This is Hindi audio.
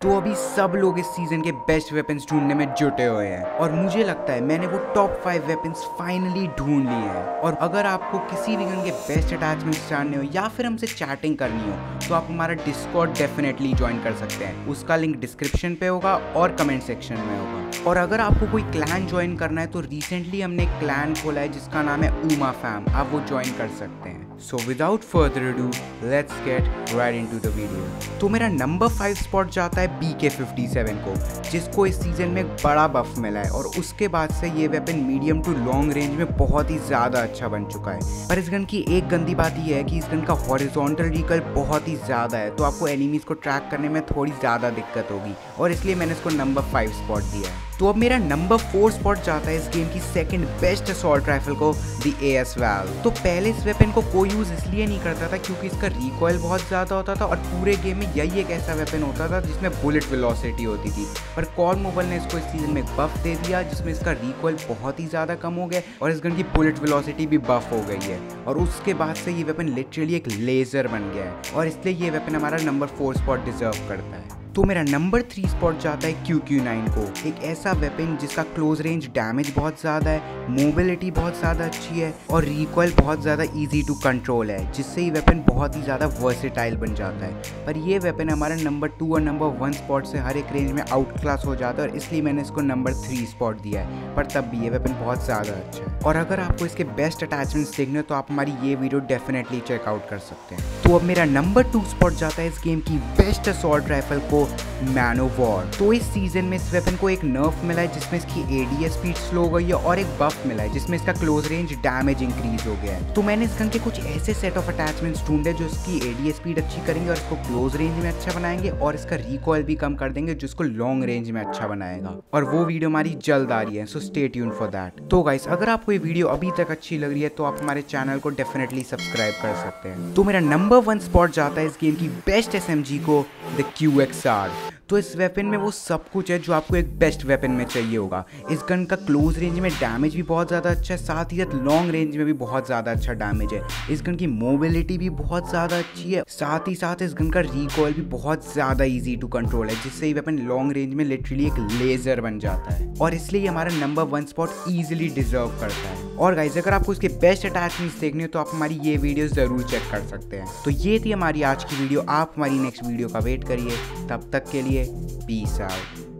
तो अभी सब लोग इस सीज़न के बेस्ट वेपन्स ढूँढने में जुटे हुए हैं। और मुझे लगता है मैंने वो टॉप फाइव वेपन्स फाइनली ढूंढ लिए हैं। और अगर आपको किसी भी गन के बेस्ट अटैचमेंट्स जानने हो या फिर हमसे चैटिंग करनी हो तो आप हमारा डिस्कॉर्ड डेफिनेटली ज्वाइन कर सकते हैं। उसका लिंक डिस्क्रिप्शन पे होगा और कमेंट सेक्शन में होगा। और अगर आपको कोई क्लैन ज्वाइन करना है तो रिसेंटली हमने एक क्लैन खोला है, जिसका नाम है उमा फैम आप वो ज्वाइन कर सकते हैं। So without further do let's get right into the video तो मेरा नंबर फाइव स्पॉट जाता है बी के फिफ्टी सेवन को, जिसको इस सीज़न में बड़ा बफ मिला है। और उसके बाद से ये weapon medium to long range में बहुत ही ज़्यादा अच्छा बन चुका है। पर इस गन की एक गंदी बात यह है कि इस गन का हॉरिजॉन्टल रिकल बहुत ही ज़्यादा है। तो आपको एनिमीज को ट्रैक करने में थोड़ी ज़्यादा दिक्कत होगी। और इसलिए मैंने इसको नंबर फाइव स्पॉट दिया है। तो अब मेरा नंबर फोर स्पॉट जाता है इस गेम की सेकंड बेस्ट असॉल्ट राइफल को दी ए एस वैल तो पहले इस वेपन को कोई यूज़ इसलिए नहीं करता था क्योंकि इसका रिकॉयल बहुत ज़्यादा होता था और पूरे गेम में यही एक ऐसा वेपन होता था जिसमें बुलेट वेलोसिटी होती थी। पर कॉल मोबाइल ने इसको इस सीज़न में बफ दे दिया, जिसमें इसका रिकॉयल बहुत ही ज़्यादा कम हो गया और इस गन की बुलेट वेलोसिटी भी बफ हो गई है। और उसके बाद से ये वेपन लिटरली एक लेज़र बन गया है और इसलिए ये वेपन हमारा नंबर फोर स्पॉट डिजर्व करता है। तो मेरा नंबर थ्री स्पॉट जाता है क्यू क्यू नाइन को। एक ऐसा वेपन जिसका क्लोज रेंज डैमेज बहुत ज़्यादा है मोबिलिटी बहुत ज़्यादा अच्छी है और रिकॉयल बहुत ज़्यादा इजी टू कंट्रोल है, जिससे ये वेपन बहुत ही ज़्यादा वर्सेटाइल बन जाता है। पर ये वेपन हमारा नंबर टू और नंबर वन स्पॉट से हर एक रेंज में आउट क्लास हो जाता है और इसलिए मैंने इसको नंबर थ्री स्पॉट दिया है। पर तब भी ये वेपन बहुत ज़्यादा अच्छा है। और अगर आपको इसके बेस्ट अटैचमेंट्स देखने तो आप हमारी ये वीडियो डेफिनेटली चेकआउट कर सकते हैं। तो अब मेरा नंबर टू स्पॉट जाता है इस गेम की बेस्ट असॉल्ट राइफल को। मैनो वॉर तो इस सीज़न में इस वेपन को एक नर्फ मिला है, जिसमें इसकी एडीएस स्पीड स्लो हो गई है और एक बफ मिला है, जिसमें इसका क्लोज रेंज डैमेज इंक्रीज हो गया है। तो मैंने इस गन के कुछ ऐसे सेट ऑफ़ अटैचमेंट्स ढूंढे जो इसकी एडीएस स्पीड अच्छी करेंगे और इसको क्लोज रेंज में अच्छा बनाएँगे और इसका रिकॉयल भी कम कर देंगे जिसको लॉन्ग रेंज में अच्छा बनाएगा। और वो वीडियो हमारी जल्द आ रही है so stay tune for that तो गाइस अगर आपको ये वीडियो अभी तक अच्छी लग रही है तो आप हमारे चैनल को डेफिनेटली सब्सक्राइब कर सकते हैं। तो मेरा नंबर वन स्पॉट जाता है इस गेम की बेस्ट एस को द क्यू एक्स God. तो इस वेपन में वो सब कुछ है जो आपको एक बेस्ट वेपन में चाहिए होगा। इस गन का क्लोज रेंज में डैमेज भी बहुत ज़्यादा अच्छा है, साथ ही साथ लॉन्ग रेंज में भी बहुत ज़्यादा अच्छा डैमेज है। इस गन की मोबिलिटी भी बहुत ज़्यादा अच्छी है, साथ ही साथ इस गन का रिकॉयल भी बहुत ज़्यादा ईजी टू कंट्रोल है, जिससे ये वेपन लॉन्ग रेंज में लिटरली एक लेज़र बन जाता है। और इसलिए हमारा number one spot easily deserve करता है। और गाइज़ अगर आपको इसके बेस्ट अटैचमेंट्स देखने हो तो आप हमारी ये वीडियो ज़रूर चेक कर सकते हैं। तो ये थी हमारी आज की वीडियो आप हमारी नेक्स्ट वीडियो का वेट करिए। तब तक के लिए पीस आउट